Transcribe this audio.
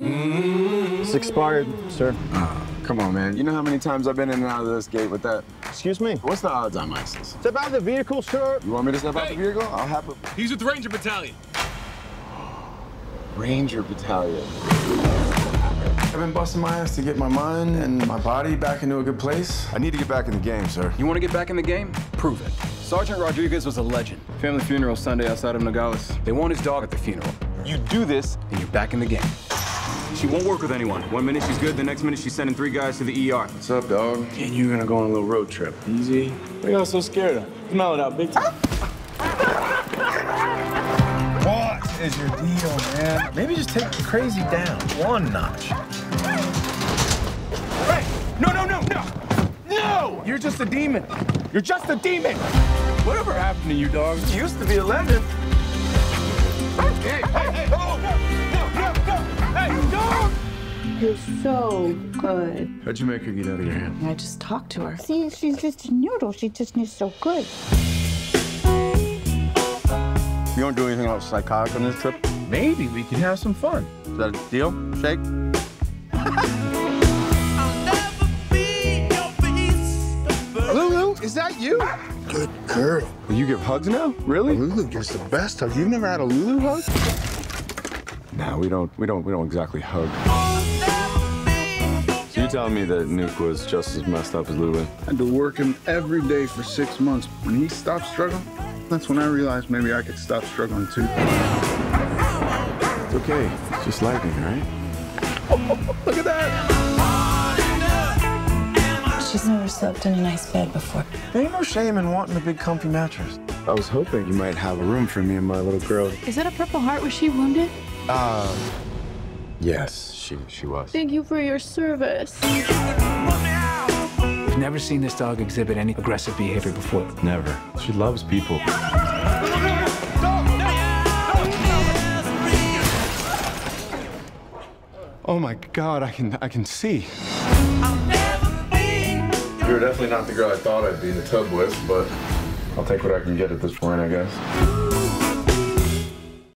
It's expired, sir. Come on, man. You know how many times I've been in and out of this gate with that? Excuse me. What's the odds on ISIS? Step out of the vehicle, sir. You want me to step out the vehicle? I'll have a He's with the Ranger Battalion. Ranger Battalion. I've been busting my ass to get my mind and my body back into a good place. I need to get back in the game, sir. You want to get back in the game? Prove it. Sergeant Rodriguez was a legend. Family funeral Sunday outside of Nogales. They want his dog at the funeral. You do this, and you're back in the game. She won't work with anyone. One minute she's good, the next minute she's sending three guys to the ER. What's up, dog? And you're gonna go on a little road trip. Easy. What are y'all so scared of? Smell it out big time. What is your deal, man? Maybe just take the crazy down one notch. Hey! No, no, no, no! No! You're just a demon. You're just a demon. Whatever happened to you, dog? You used to be a legend. Hey, hey, hey! You're so good. How'd you make her get out of your hand? I just talked to her. See, she's just a noodle. She just is so good. You don't do anything else psychotic on this trip? Maybe we can have some fun. Is that a deal? Shake? Lulu, is that you? Good girl. Will you give hugs now? Really? Lulu gives the best hug. You've never had a Lulu hug? No, we don't. We don't. We don't exactly hug. So you telling me that Nuke was just as messed up as Lulu? I had to work him every day for six months. When he stopped struggling, that's when I realized maybe I could stop struggling too. It's okay. It's just lightning, right? Look at that. She's never slept in a nice bed before. There ain't no shame in wanting a big comfy mattress. I was hoping you might have a room for me and my little girl. Is that a Purple Heart? Was she wounded? Uh, yes, she she was. Thank you for your service. I've never seen this dog exhibit any aggressive behavior before. Never. She loves people. Oh my God! I can I can see. You're definitely not the girl I thought I'd be in the tub with, but I'll take what I can get at this point, I guess.